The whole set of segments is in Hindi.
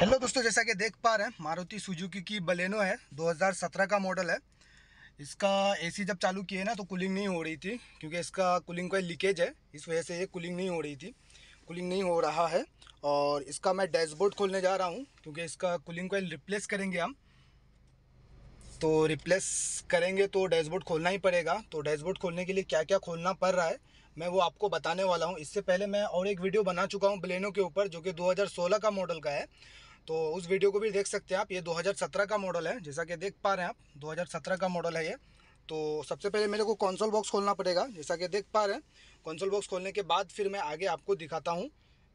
हेलो दोस्तों, जैसा कि देख पा रहे हैं, मारुति सुजुकी की बलेनो है 2017 का मॉडल है। इसका एसी जब चालू किए ना तो कूलिंग नहीं हो रही थी, क्योंकि इसका कूलिंग का लीकेज है। इस वजह से ये कूलिंग नहीं हो रही थी। कूलिंग नहीं हो रहा है और इसका मैं डैशबोर्ड खोलने जा रहा हूँ, क्योंकि इसका कूलिंग कोयल रिप्लेस करेंगे हम। तो रिप्लेस करेंगे तो डैशबोर्ड खोलना ही पड़ेगा। तो डैशबोर्ड खोलने के लिए क्या क्या खोलना पड़ रहा है, मैं वो आपको बताने वाला हूँ। इससे पहले मैं और एक वीडियो बना चुका हूँ बलेनो के ऊपर, जो कि 2016 का मॉडल का है। तो उस वीडियो को भी देख सकते हैं आप। ये 2017 का मॉडल है, जैसा कि देख पा रहे हैं आप 2017 का मॉडल है ये। तो सबसे पहले मेरे को कौनसोल बॉक्स खोलना पड़ेगा, जैसा कि देख पा रहे हैं। कौनसोल बॉक्स खोलने के बाद फिर मैं आगे आपको दिखाता हूँ।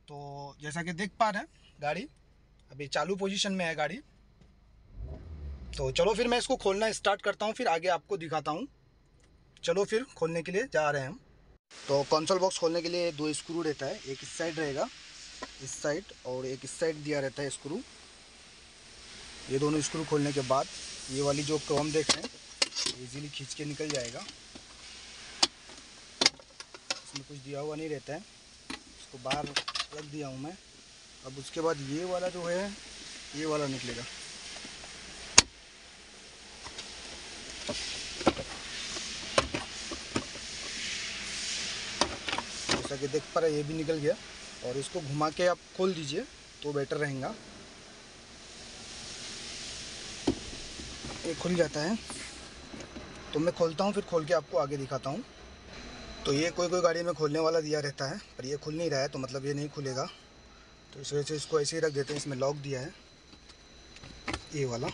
तो जैसा कि देख पा रहे हैं, गाड़ी अभी चालू पोजिशन में है गाड़ी। तो चलो फिर मैं इसको खोलना स्टार्ट करता हूँ, फिर आगे आपको दिखाता हूँ। चलो फिर खोलने के लिए जा रहे हैं हम। तो कंसोल बॉक्स खोलने के लिए दो स्क्रू रहता है, एक इस साइड रहेगा। इस साइड और एक इस साइड दिया रहता है स्क्रू ये दोनों स्क्रू खोलने के बाद ये वाली जो क्रॉम देख रहे हैं इजीली खींच के निकल जाएगा। इसमें कुछ दिया हुआ नहीं रहता है। इसको बाहर रख दिया हूँ मैं। अब उसके बाद ये वाला जो है, ये वाला निकलेगा। जैसा कि देख पा रहे ये भी निकल गया। और इसको घुमा के आप खोल दीजिए तो बेटर रहेगा। ये खुल जाता है। तो मैं खोलता हूँ, फिर खोल के आपको आगे दिखाता हूँ। तो ये कोई कोई गाड़ी में खोलने वाला दिया रहता है, पर ये खुल नहीं रहा है तो मतलब ये नहीं खुलेगा। तो इस वजह से इसको ऐसे ही रख देते हैं, इसमें लॉक दिया है। ये वाला।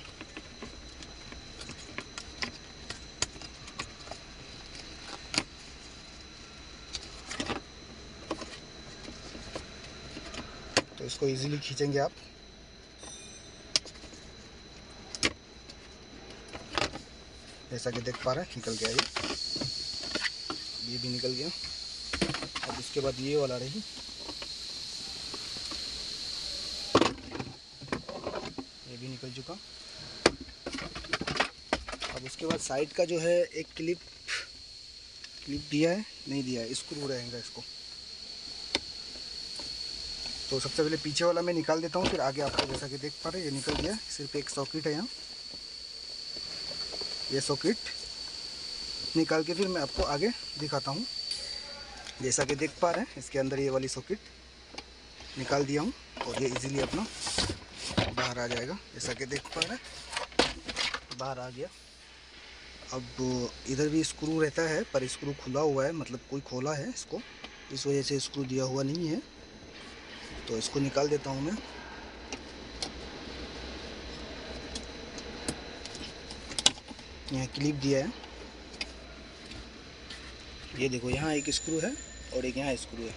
इसको इजीली खींचेंगे आप। जैसा कि देख पा रहे हैं, निकल गया ये। ये भी निकल गया। अब इसके बाद ये वाला रही। ये भी निकल चुका। अब उसके बाद साइड का जो है, एक क्लिप क्लिप दिया है, नहीं दिया है स्क्रू रहेगा इसको। तो सबसे पहले पीछे वाला मैं निकाल देता हूँ, फिर आगे आपको जैसा कि देख पा रहे ये निकल गया। सिर्फ़ एक सॉकेट है यहाँ। ये सॉकेट निकाल के फिर मैं आपको आगे दिखाता हूँ। जैसा कि देख पा रहे हैं, इसके अंदर ये वाली सॉकेट निकाल दिया हूँ, और ये इजीली अपना बाहर आ जाएगा। जैसा कि देख पा रहे हैं, बाहर आ गया। अब इधर भी स्क्रू रहता है, पर स्क्रू खुला हुआ है मतलब कोई खोला है इसको, इस वजह से स्क्रू दिया हुआ नहीं है। तो इसको निकाल देता हूँ मैं। यहाँ क्लिप दिया है। ये देखो, यहाँ एक स्क्रू है और एक यहाँ स्क्रू है।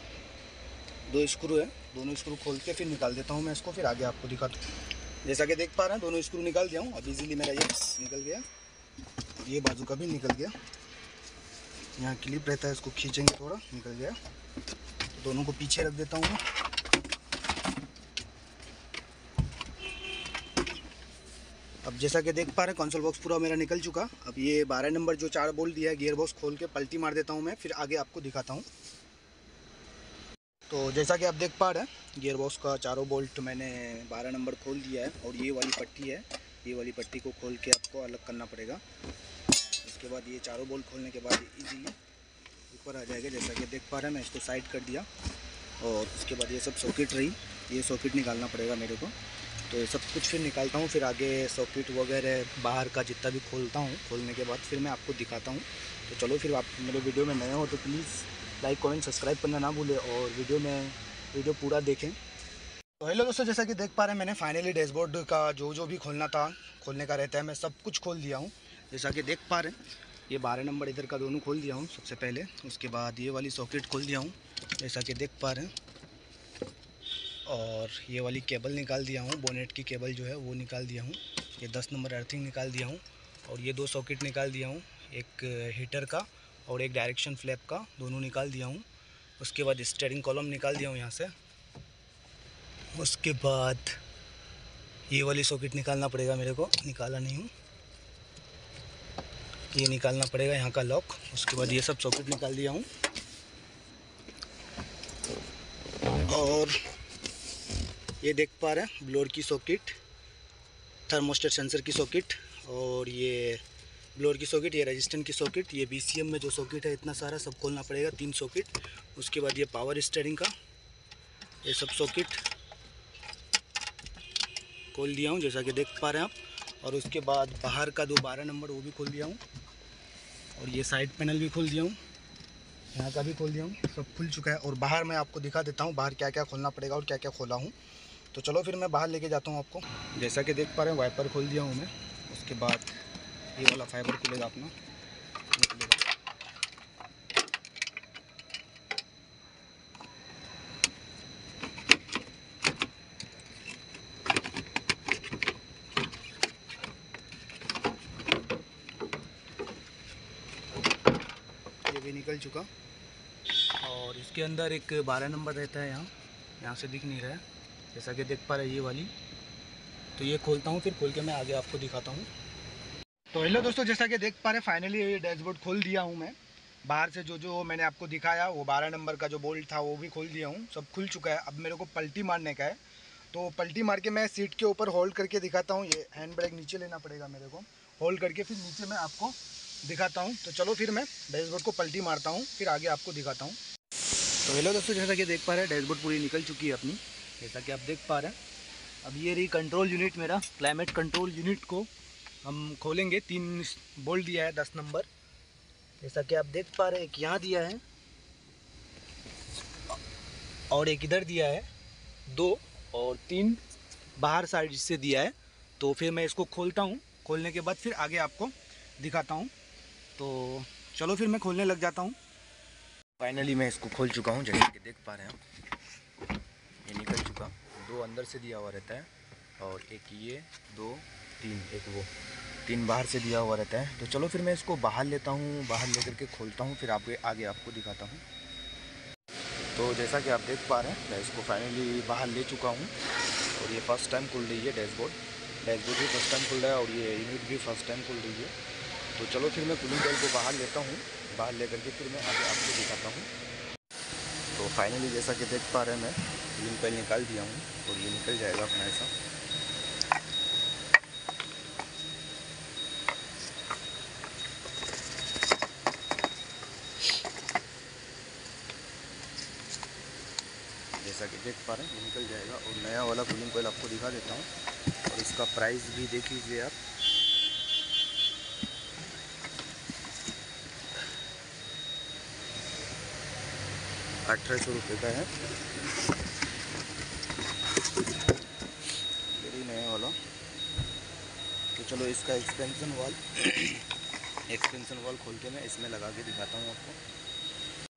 दो स्क्रू है, दोनों स्क्रू खोल के फिर निकाल देता हूँ मैं इसको, फिर आगे आपको दिखाता हूँ। जैसा कि देख पा रहे हैं, दोनों स्क्रू निकाल दिया हूँ। अब इजीली मेरा ये निकल गया। ये बाजू का भी निकल गया। यहाँ क्लिप रहता है, इसको खींचेंगे थोड़ा, निकल गया। दोनों को पीछे रख देता हूँ मैं। अब जैसा कि देख पा रहे हैं कंसोल बॉक्स पूरा मेरा निकल चुका। अब ये बारह नंबर जो चार बोल्ट दिया है गियर बॉक्स खोल के पलटी मार देता हूँ मैं, फिर आगे आपको दिखाता हूँ। तो जैसा कि आप देख पा रहे हैं गियर बॉक्स का चारों बोल्ट मैंने बारह नंबर खोल दिया है, और ये वाली पट्टी है। ये वाली पट्टी को खोल के आपको अलग करना पड़ेगा। उसके बाद ये चारों बोल्ट खोलने के बाद ईजीली ऊपर आ जाएगा। जैसा कि देख पा रहे हैं, मैं इसको साइड कर दिया, और उसके बाद ये सब सॉकेट रही। ये सॉकेट निकालना पड़ेगा मेरे को। तो सब कुछ फिर निकालता हूँ, फिर आगे सॉकेट वगैरह, बाहर का जितना भी खोलता हूँ, खोलने के बाद फिर मैं आपको दिखाता हूँ। तो चलो फिर आप, मेरे वीडियो में नए हो तो प्लीज़ लाइक कमेंट सब्सक्राइब करना ना भूलें और वीडियो में, वीडियो पूरा देखें। तो हेलो दोस्तों, जैसा कि देख पा रहे हैं, मैंने फाइनली डैशबोर्ड का जो जो भी खोलना था, खोलने का रहता है, मैं सब कुछ खोल दिया हूँ। जैसा कि देख पा रहे हैं, ये बारह नंबर इधर का दोनों खोल दिया हूँ सबसे पहले, उसके बाद ये वाली सॉकेट खोल दिया हूँ। जैसा कि देख पा रहे हैं और ये वाली केबल निकाल दिया हूँ, बोनेट की केबल जो है वो निकाल दिया हूँ, ये दस नंबर अर्थिंग निकाल दिया हूँ और ये दो सॉकेट निकाल दिया हूँ, एक हीटर का और एक डायरेक्शन फ्लैप का, दोनों निकाल दिया हूँ। उसके बाद स्टेयरिंग कॉलम निकाल दिया हूँ यहाँ से। उसके बाद ये वाली सॉकेट निकालना पड़ेगा मेरे को, निकाला नहीं हूँ। ये निकालना पड़ेगा यहाँ का लॉक उसके बाद ये सब सॉकेट निकाल दिया हूँ। और ये देख पा रहे हैं, ब्लोर की सॉकेट थर्मोस्टेट सेंसर की सॉकेट और ये ब्लोर की सॉकेट, ये रेजिस्टेंट की सॉकेट, ये बीसीएम में जो सॉकेट है, इतना सारा सब खोलना पड़ेगा, तीन सॉकेट। उसके बाद ये पावर स्टेयरिंग का, ये सब सॉकेट खोल दिया हूँ, जैसा कि देख पा रहे हैं आप। और उसके बाद बाहर का दो बारह नंबर, वो भी खोल दिया हूँ। और ये साइड पैनल भी खोल दिया हूँ। यहाँ का भी खोल दिया हूँ। सब खुल चुका है। और बाहर मैं आपको दिखा देता हूँ, बाहर क्या क्या खोलना पड़ेगा और क्या क्या खोला हूँ। तो चलो फिर मैं बाहर लेके जाता हूँ आपको। जैसा कि देख पा रहे हैं वाइपर खोल दिया हूँ मैं। उसके बाद ये वाला फाइबर खुलेगा अपना भी निकल चुका। और इसके अंदर एक बारह नंबर रहता है यहाँ। यहाँ से दिख नहीं रहा है। जैसा कि देख पा रहे ये वाली। तो ये खोलता हूँ, फिर खोल के मैं आगे आपको दिखाता हूँ। तो हेलो दोस्तों, जैसा कि देख पा रहे फाइनली ये डैशबोर्ड खोल दिया हूँ मैं। बाहर से जो जो मैंने आपको दिखाया, वो बारह नंबर का जो बोल्ट था, वो भी खोल दिया हूँ। सब खुल चुका है। अब मेरे को पलटी मारने का है। तो पलटी मार के मैं सीट के ऊपर होल्ड करके दिखाता हूँ। ये हैंड ब्रेक नीचे लेना पड़ेगा मेरे को। होल्ड करके फिर नीचे मैं आपको दिखाता हूँ। तो चलो फिर मैं डैशबोर्ड को पलटी मारता हूँ। फिर आगे आपको दिखाता हूँ। तो हेलो दोस्तों, जैसा कि देख पा रहे हैं डैशबोर्ड पूरी निकल चुकी है अपनी। जैसा कि आप देख पा रहे हैं। अब ये रही कंट्रोल यूनिट मेरा क्लाइमेट कंट्रोल यूनिट को हम खोलेंगे। तीन बोल्ट दिया है, दस नंबर। जैसा कि आप देख पा रहे हैं, एक यहाँ दिया है और एक इधर दिया है, दो और तीन बाहर साइड से दिया है। तो फिर मैं इसको खोलता हूँ। खोलने के बाद फिर आगे आपको दिखाता हूँ। तो चलो फिर मैं खोलने लग जाता हूँ। फाइनली मैं इसको खोल चुका हूँ, जैसे कि देख पा रहे हैं दो अंदर से दिया हुआ रहता है और एक ये, दो, तीन, एक वो, तीन बाहर से दिया हुआ रहता है। तो चलो फिर मैं इसको बाहर लेता हूँ, बाहर ले करके खोलता हूँ, फिर आपके आगे आपको दिखाता हूँ। तो जैसा कि आप देख पा रहे हैं, मैं इसको फाइनली बाहर ले चुका हूँ और ये फ़र्स्ट टाइम खुल रही है डैशबोर्ड डैशबोर्ड भी फ़र्स्ट टाइम खुल रहा है और ये यूनिट भी फ़र्स्ट टाइम खुल रही है। तो चलो फिर मैं कूलिंग कॉइल को बाहर लेता हूँ, बाहर ले करके फिर मैं आगे आपको दिखाता हूँ। तो फाइनली जैसा कि देख पा रहे हैं मैं कॉइल निकाल दिया हूँ और ये निकल जाएगा अपना ऐसा। जैसा कि देख पा रहे हैं निकल जाएगा और नया वाला कूलिंग कोयल आपको दिखा देता हूँ। और इसका प्राइस भी देख लीजिए आप। अठारह सौ रुपये का है। नया वाला। तो चलो इसका एक्सपेंशन वॉल एक्सपेंशन वॉल खोल के मैं इसमें लगा के दिखाता हूँ आपको।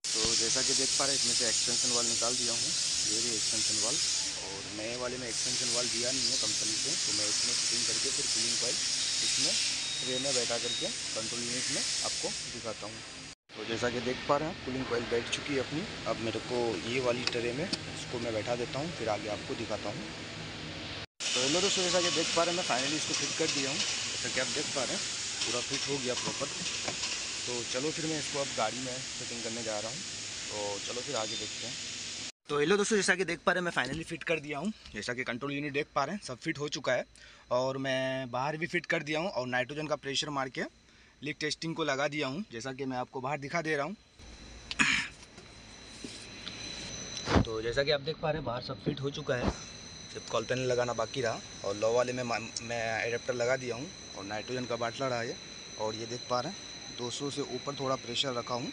तो जैसा कि देख पा रहे इसमें से एक्सटेंशन वाल निकाल दिया हूँ। ये भी एक्सटेंशन वाल और नए वाले में एक्सटेंशन वाल दिया नहीं है कंपनी से। तो मैं इसमें फिटिंग करके फिर कूलिंग कॉइल इसमें ट्रे में बैठा करके कंट्रोल यूनिट में आपको दिखाता हूँ। तो जैसा कि देख पा रहे हैं कूलिंग कॉइल बैठ चुकी है अपनी। अब मेरे को ये वाली ट्रे में इसको मैं बैठा देता हूँ, फिर आगे आपको दिखाता हूँ। तो हेलो दोस्तों जैसा कि देख पा रहे हैं, मैं फाइनली इसको फिट कर दिया हूँ। जैसा कि आप देख पा रहे हैं, पूरा फिट हो गया प्रॉपर तो चलो फिर मैं इसको अब गाड़ी में फिटिंग करने जा रहा हूँ। तो चलो फिर आगे देखते हैं। तो हेलो दोस्तों, जैसा कि देख पा रहे हैं, मैं फाइनली फिट कर दिया हूँ। जैसा कि कंट्रोल यूनिट देख पा रहे हैं, सब फिट हो चुका है। और मैं बाहर भी फिट कर दिया हूँ और नाइट्रोजन का प्रेशर मार के लीक टेस्टिंग को लगा दिया हूँ, जैसा कि मैं आपको बाहर दिखा दे रहा हूँ। तो जैसा कि आप देख पा रहे हैं, बाहर सब फिट हो चुका है। सिर्फ़ कॉल पैनल लगाना बाकी रहा, और लो वाले में मैं एडेप्टर लगा दिया हूँ, और नाइट्रोजन का बाटला रहा है। और ये देख पा रहे हैं 200 से ऊपर थोड़ा प्रेशर रखा हूँ,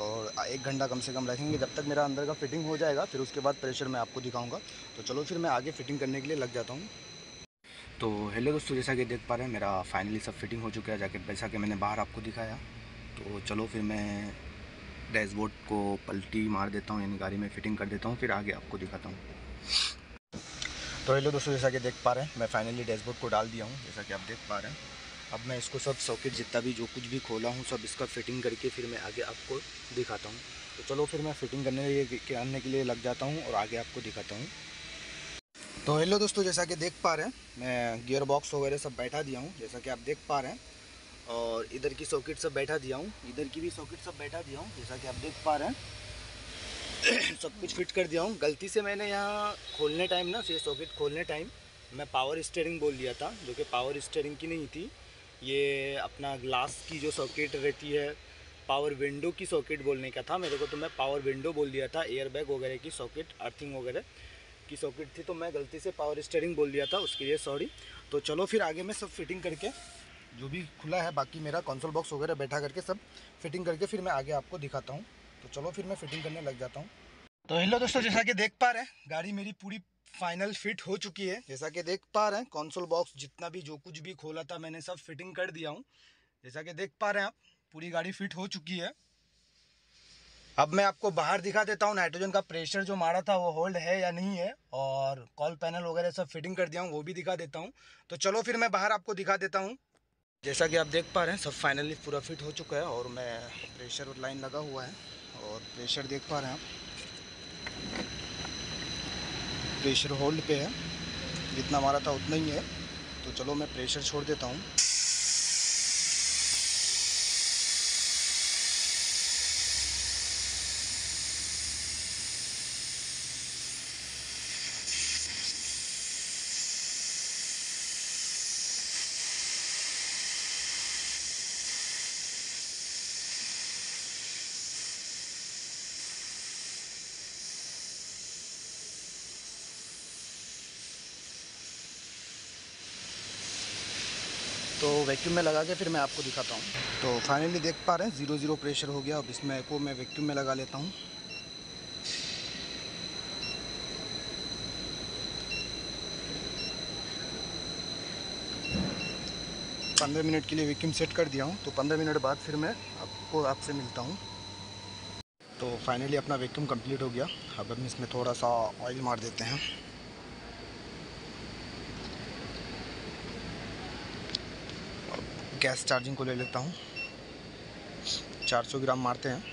और एक घंटा कम से कम रखेंगे। जब तक मेरा अंदर का फिटिंग हो जाएगा, फिर उसके बाद प्रेशर मैं आपको दिखाऊँगा। तो चलो फिर मैं आगे फिटिंग करने के लिए लग जाता हूँ। तो हेलो दोस्तों, जैसा कि देख पा रहे हैं, मेरा फाइनली सब फिटिंग हो चुका है, जाके जैसा कि मैंने बाहर आपको दिखाया। तो चलो फिर मैं डैशबोर्ड को पलटी मार देता हूँ, यानी गाड़ी में फिटिंग कर देता हूँ, फिर आगे आपको दिखाता हूँ। तो हेलो दोस्तों, जैसा कि देख पा रहे हैं, मैं फाइनली डैशबोर्ड को डाल दिया हूँ, जैसा कि आप देख पा रहे हैं। अब मैं इसको सब सॉकेट जितना भी जो कुछ भी खोला हूँ, सब इसका फिटिंग करके फिर मैं आगे आपको दिखाता हूँ। तो चलो फिर मैं फिटिंग करने के आने के लिए लग जाता हूँ और आगे आपको दिखाता हूँ। तो हेलो दोस्तों, जैसा कि देख पा रहे हैं, मैं गियर बॉक्स वगैरह सब बैठा दिया हूँ, जैसा कि आप देख पा रहे हैं। और इधर की सॉकेट सब बैठा दिया हूँ, इधर की भी सॉकेट सब बैठा दिया हूँ, जैसा कि आप देख पा रहे हैं। सब कुछ फिट कर दिया हूँ। गलती से मैंने यहाँ खोलने टाइम ना ये सॉकेट खोलने टाइम मैं पावर स्टेयरिंग बोल दिया था, जो कि पावर स्टेयरिंग की नहीं थी। ये अपना ग्लास की जो सॉकेट रहती है पावर विंडो की सॉकेट बोलने का था। मेरे को तो मैं पावर विंडो बोल दिया था एयर बैग वगैरह की सॉकेट अर्थिंग वगैरह। की सॉकेट थी तो मैं गलती से पावर स्टेयरिंग बोल दिया था, उसके लिए सॉरी तो चलो फिर आगे मैं सब फिटिंग करके, जो भी खुला है, बाकी मेरा कंसोल बॉक्स वगैरह बैठा करके सब फिटिंग करके फिर मैं आगे आपको दिखाता हूँ। तो चलो फिर मैं फिटिंग करने लग जाता हूँ। तो हेलो दोस्तों, जैसा कि देख पा रहे हैं, गाड़ी मेरी पूरी फाइनल फिट हो चुकी है। जैसा कि देख पा रहे हैं कंसोल बॉक्स जितना भी, जो कुछ भी खोला था, मैंने सब फिटिंग कर दिया हूँ। जैसा कि देख पा रहे हैं आप, पूरी गाड़ी फिट हो चुकी है। अब मैं आपको बाहर दिखा देता हूँ, नाइट्रोजन का प्रेशर जो मारा था वो होल्ड है या नहीं है, और कॉल पैनल वगैरह सब फिटिंग कर दिया हूँ, वो भी दिखा देता हूँ। तो चलो फिर मैं बाहर आपको दिखा देता हूँ। जैसा कि आप देख पा रहे हैं, सब फाइनली पूरा फिट हो चुका है, और मैं प्रेशर लाइन लगा हुआ है, और प्रेशर देख पा रहे हैं आप। प्रेशर होल्ड पे है, जितना मारा था उतना ही है। तो चलो मैं प्रेशर छोड़ देता हूँ। वैक्यूम में लगा के फिर मैं आपको दिखाता हूँ। तो फाइनली देख पा रहे हैं ज़ीरो ज़ीरो प्रेशर हो गया। अब इसमें को मैं वैक्यूम में लगा लेता हूँ। पंद्रह मिनट के लिए वैक्यूम सेट कर दिया हूँ। तो पंद्रह मिनट बाद फिर मैं आपको आपसे मिलता हूँ। तो फाइनली अपना वैक्यूम कंप्लीट हो गया। अब हम इसमें थोड़ा सा ऑयल मार देते हैं। गैस चार्जिंग को ले लेता हूँ। 400 ग्राम मारते हैं।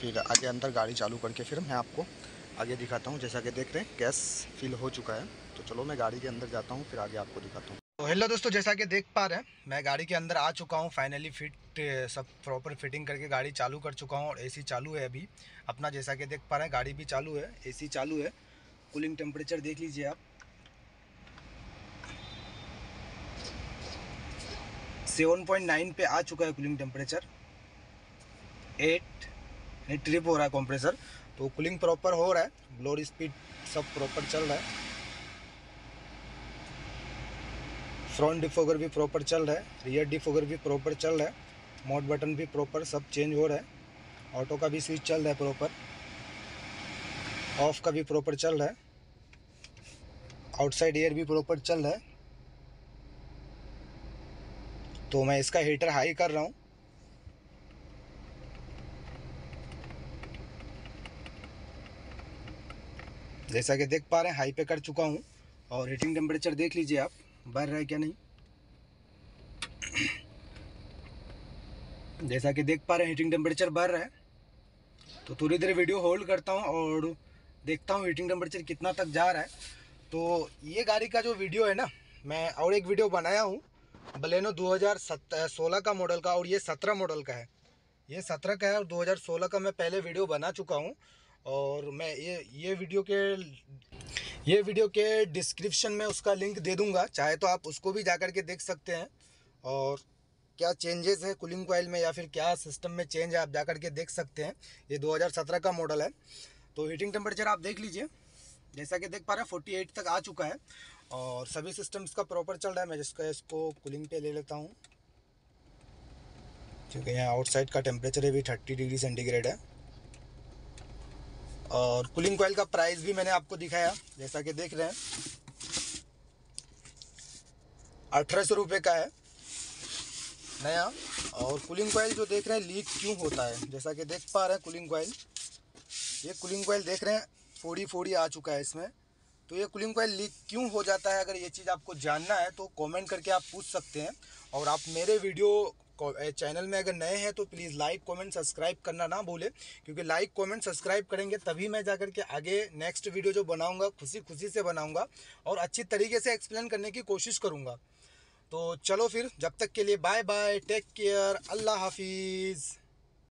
फिर आगे अंदर गाड़ी चालू करके फिर मैं आपको आगे दिखाता हूँ। जैसा कि देख रहे हैं, गैस फिल हो चुका है। तो चलो मैं गाड़ी के अंदर जाता हूँ, फिर आगे आपको दिखाता हूँ। तो हेलो दोस्तों, जैसा कि देख पा रहे हैं, मैं गाड़ी के अंदर आ चुका हूँ। फाइनली फिट सब प्रॉपर फिटिंग करके गाड़ी चालू कर चुका हूँ और एसी चालू है अभी। अपना जैसा कि देख पा रहे हैं, गाड़ी भी चालू है एसी चालू है। कूलिंग टेम्परेचर देख लीजिए आप। सेवन पॉइंट नाइन पे आ चुका है कूलिंग टेम्परेचर एट, नहीं ट्रिप हो रहा है कॉम्प्रेसर तो कूलिंग प्रॉपर हो रहा है। ब्लोर स्पीड सब प्रॉपर चल रहा है। फ्रंट डिफोगर भी प्रॉपर चल रहा है। रियर डिफोगर भी प्रॉपर चल रहा है। मोड बटन भी प्रॉपर सब चेंज हो रहा है। ऑटो का भी स्विच चल रहा है प्रॉपर ऑफ़ का भी प्रॉपर चल रहा है। आउटसाइड एयर भी प्रॉपर चल रहा है। तो मैं इसका हीटर हाई कर रहा हूँ। जैसा कि देख पा रहे हैं हाई पे कर चुका हूँ। और हीटिंग टेम्परेचर देख लीजिए आप, बढ़ रहा है क्या नहीं? जैसा कि देख पा रहे हैं हीटिंग टेम्परेचर बढ़ रहा है। तो थोड़ी देर वीडियो होल्ड करता हूँ और देखता हूँ हीटिंग टेम्परेचर कितना तक जा रहा है। तो ये गाड़ी का जो वीडियो है ना, मैं और एक वीडियो बनाया हूँ। बलेनो 2016 का मॉडल का और ये 17 मॉडल का है। ये 17 का है और 2016 का मैं पहले वीडियो बना चुका हूँ और मैं ये ये वीडियो के, ये वीडियो के डिस्क्रिप्शन में उसका लिंक दे दूँगा। चाहे तो आप उसको भी जा के देख सकते हैं और क्या चेंजेस है कूलिंग कोयल में या फिर क्या सिस्टम में चेंज है आप जा के देख सकते हैं। ये 2017 का मॉडल है। तो हीटिंग टेम्परेचर आप देख लीजिए। जैसा कि देख पा रहे हैं फोर्टी एट तक आ चुका है। और सभी सिस्टम इसका प्रॉपर चल रहा है। मैं जिसका इसको कूलिंग पे ले लेता हूँ। क्योंकि यहाँ आउटसाइड का टेम्परेचर भी थर्टी डिग्री सेंटीग्रेड है। और कूलिंग कोयल का प्राइस भी मैंने आपको दिखाया, जैसा कि देख रहे हैं। अठारह सौ रुपये का है नया। और कूलिंग कोयल जो देख रहे हैं लीक क्यों होता है? जैसा कि देख पा रहे हैं कूलिंग कोयल ये कूलिंग कोयल देख रहे हैं फोड़ी फोड़ी आ चुका है इसमें। तो ये कूलिंग कोयल लीक क्यों हो जाता है? अगर ये चीज़ आपको जानना है तो कमेंट करके आप पूछ सकते हैं। और आप मेरे वीडियो चैनल में अगर नए हैं तो प्लीज़ लाइक कमेंट सब्सक्राइब करना ना भूलें। क्योंकि लाइक कमेंट सब्सक्राइब करेंगे, तभी मैं जाकर के आगे नेक्स्ट वीडियो जो बनाऊँगा खुशी खुशी से बनाऊँगा और अच्छी तरीके से एक्सप्लेन करने की कोशिश करूँगा। तो चलो फिर, जब तक के लिए बाय बाय टेक केयर अल्लाह हाफिज़।